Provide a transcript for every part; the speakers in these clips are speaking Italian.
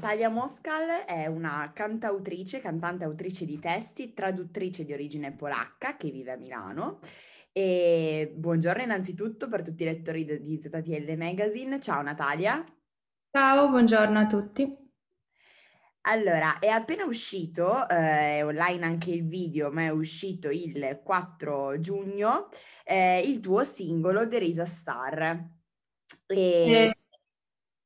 Natalia Moscal è una cantautrice, cantante autrice di testi, traduttrice di origine polacca che vive a Milano. E buongiorno innanzitutto per tutti i lettori di ZTL Magazine. Ciao Natalia. Ciao, buongiorno a tutti. Allora, è appena uscito, eh, è online anche il video, ma è uscito il 4 giugno, eh, il tuo singolo The Risa Star. E... Eh,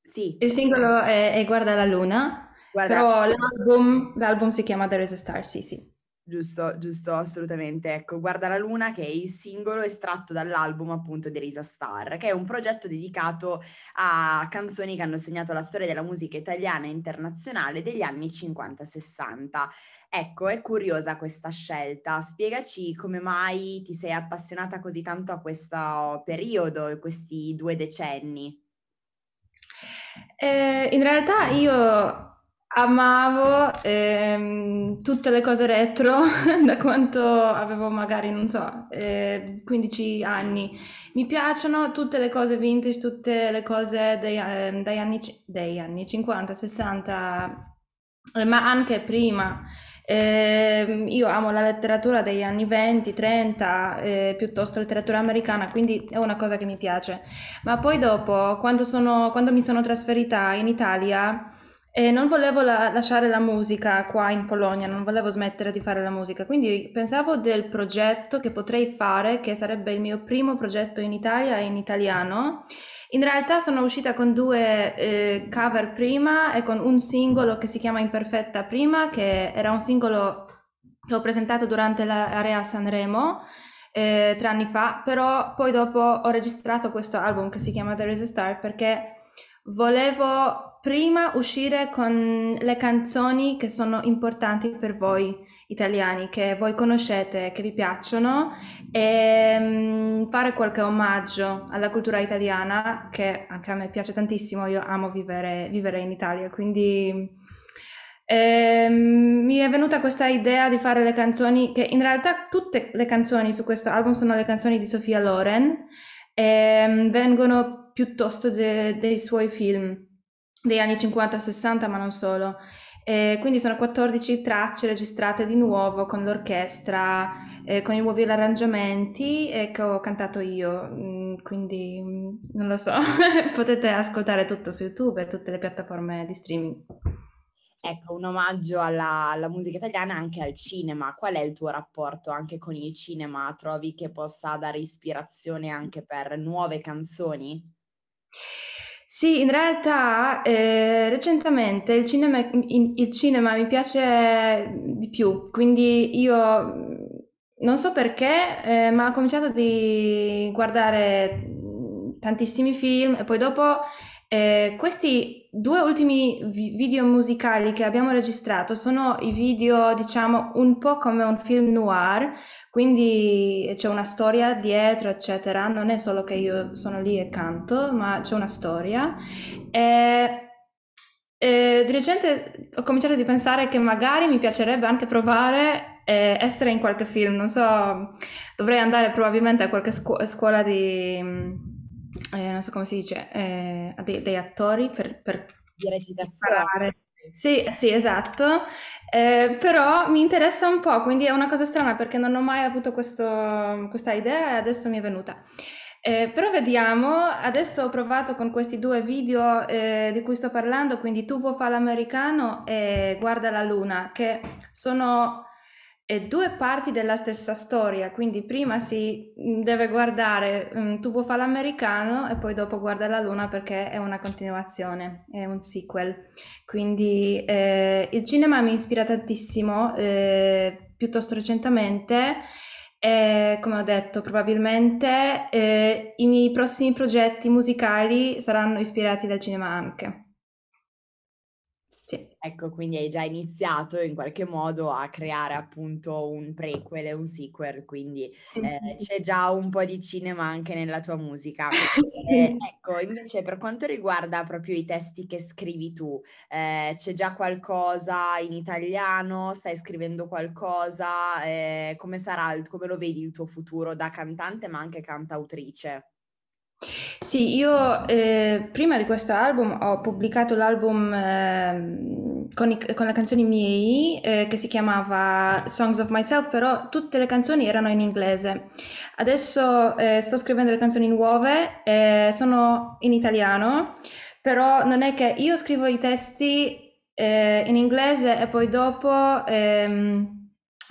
sì. Il singolo è, è Guarda la Luna, Guarda, però l'album, l'album si chiama There is a Star, sì, sì. Giusto, giusto, assolutamente. Ecco, Guarda la Luna, che è il singolo estratto dall'album appunto di Risa Star, che è un progetto dedicato a canzoni che hanno segnato la storia della musica italiana e internazionale degli anni 50-60. Ecco, è curiosa questa scelta. Spiegaci come mai ti sei appassionata così tanto a questo periodo, questi due decenni. Eh, in realtà io amavo ehm, tutte le cose retro da quanto avevo magari, non so, eh, 15 anni. Mi piacciono tutte le cose vintage, tutte le cose dei, eh, dagli anni, dei anni 50, 60, ma anche prima. Eh, io amo la letteratura degli anni 20, 30, eh, piuttosto letteratura americana, quindi è una cosa che mi piace. Ma poi dopo, quando, sono, quando mi sono trasferita in Italia, eh, non volevo la, lasciare la musica qua in Polonia, non volevo smettere di fare la musica, quindi pensavo del progetto che potrei fare, che sarebbe il mio primo progetto in Italia e in italiano in realtà sono uscita con due eh, cover prima e con un singolo che si chiama Imperfetta prima, che era un singolo che ho presentato durante l'area Sanremo eh, tre anni fa, però poi dopo ho registrato questo album che si chiama There is a Star perché volevo prima uscire con le canzoni che sono importanti per voi italiani che voi conoscete, che vi piacciono e um, fare qualche omaggio alla cultura italiana che anche a me piace tantissimo, io amo vivere, vivere in Italia, quindi eh, mi è venuta questa idea di fare le canzoni che in realtà tutte le canzoni su questo album sono le canzoni di Sofia Loren e um, vengono piuttosto de, dei suoi film degli anni 50-60 ma non solo e quindi sono 14 tracce registrate di nuovo con l'orchestra, eh, con i nuovi arrangiamenti e che ho cantato io, mm, quindi mm, non lo so, potete ascoltare tutto su YouTube e tutte le piattaforme di streaming. Ecco, un omaggio alla, alla musica italiana e anche al cinema. Qual è il tuo rapporto anche con il cinema? Trovi che possa dare ispirazione anche per nuove canzoni? Sì, in realtà eh, recentemente il cinema, in- il cinema mi piace di più, quindi io non so perché, eh, ma ho cominciato di guardare tantissimi film e poi dopo eh, questi due ultimi vi- video musicali che abbiamo registrato sono i video, diciamo, un po' come un film noir, quindi c'è una storia dietro, eccetera. Non è solo che io sono lì e canto, ma c'è una storia. E, e di recente ho cominciato a pensare che magari mi piacerebbe anche provare eh, essere in qualche film. Non so, dovrei andare probabilmente a qualche scu- scuola di, eh, non so come si dice, eh, dei, dei, attori per, per di recitazione. Sì, sì, esatto, eh, però mi interessa un po', quindi è una cosa strana perché non ho mai avuto questo, questa idea e adesso mi è venuta. Eh, però vediamo, adesso ho provato con questi due video eh, di cui sto parlando, quindi Tu vuoi fare l'americano e Guarda la luna, che sono e due parti della stessa storia, quindi prima si mm, deve guardare um, Tu vuoi fare l'americano e poi dopo guarda la luna perché è una continuazione, è un sequel. Quindi eh, il cinema mi ispira tantissimo, eh, piuttosto recentemente. E, come ho detto, probabilmente eh, i miei prossimi progetti musicali saranno ispirati dal cinema anche. Sì. Ecco, quindi hai già iniziato in qualche modo a creare appunto un prequel e un sequel, quindi eh, c'è già un po' di cinema anche nella tua musica. Eh, ecco, invece per quanto riguarda proprio i testi che scrivi tu, eh, c'è già qualcosa in italiano? Stai scrivendo qualcosa? Eh, come sarà, come lo vedi il tuo futuro da cantante ma anche cantautrice? Sì, io eh, prima di questo album ho pubblicato l'album eh, con, i, con, le canzoni miei eh, che si chiamava Songs of Myself, però tutte le canzoni erano in inglese. Adesso eh, sto scrivendo le canzoni nuove, eh, sono in italiano, però non è che io scrivo i testi eh, in inglese e poi dopo ehm,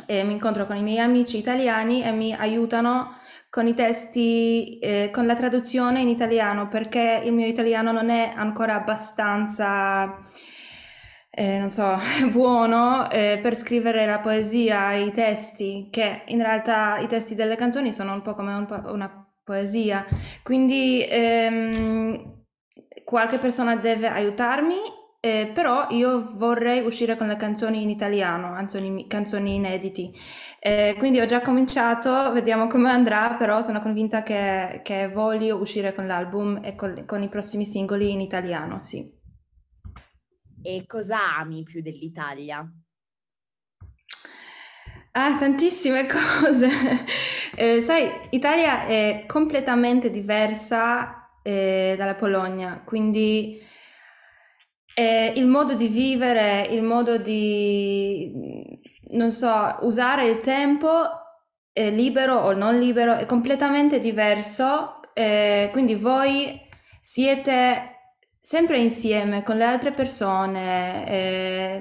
mi incontro con i miei amici italiani e mi aiutano con i testi, eh, con la traduzione in italiano, perché il mio italiano non è ancora abbastanza, eh, non so, buono eh, per scrivere la poesia, i testi, che in realtà i testi delle canzoni sono un po' come un po una poesia. Quindi ehm, qualche persona deve aiutarmi eh, però io vorrei uscire con le canzoni in italiano, canzoni, canzoni inediti. Eh, quindi ho già cominciato, vediamo come andrà, però sono convinta che, che voglio uscire con l'album e con, con, i prossimi singoli in italiano, sì. E cosa ami più dell'Italia? Ah, tantissime cose. Eh, sai, Italia è completamente diversa eh, dalla Polonia, quindi eh, il modo di vivere, il modo di, non so, usare il tempo eh, libero o non libero è completamente diverso. Eh, quindi voi siete sempre insieme con le altre persone, eh,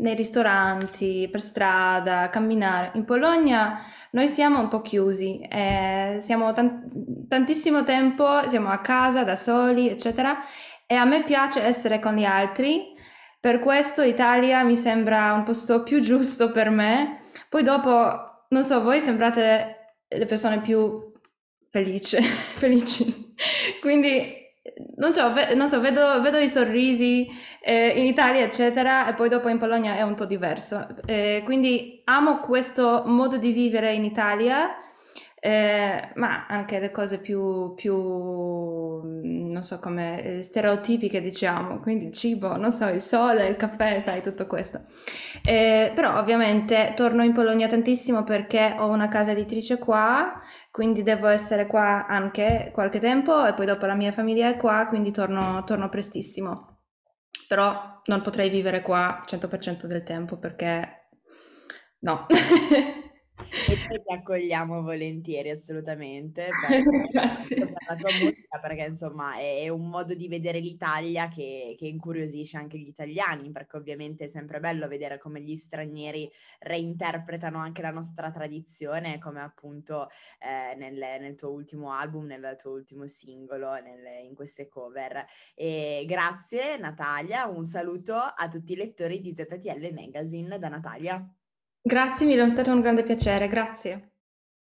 nei ristoranti, per strada, camminare. In Polonia noi siamo un po' chiusi, eh, siamo tan- tantissimo tempo, siamo a casa da soli, eccetera e a me piace essere con gli altri, per questo Italia mi sembra un posto più giusto per me. Poi dopo, non so, voi sembrate le persone più felici, felici. Quindi, non so, ve- non so vedo, vedo, i sorrisi eh, in Italia, eccetera, e poi dopo in Polonia è un po' diverso. Eh, quindi amo questo modo di vivere in Italia eh, ma anche le cose più, più, non so come, eh, stereotipiche diciamo, quindi il cibo, non so, il sole, il caffè, sai, tutto questo. Eh, però ovviamente torno in Polonia tantissimo perché ho una casa editrice qua, quindi devo essere qua anche qualche tempo e poi dopo la mia famiglia è qua, quindi torno, torno prestissimo. Però non potrei vivere qua 100% del tempo perché no. E poi ti accogliamo volentieri, assolutamente, per, Grazie. per la tua musica, perché insomma è, un modo di vedere l'Italia che, che, incuriosisce anche gli italiani, perché ovviamente è sempre bello vedere come gli stranieri reinterpretano anche la nostra tradizione, come appunto eh, nel, nel, tuo ultimo album, nel tuo ultimo singolo, nel, in queste cover. E grazie Natalia, un saluto a tutti i lettori di ZTL Magazine da Natalia. Grazie mille, è stato un grande piacere, grazie.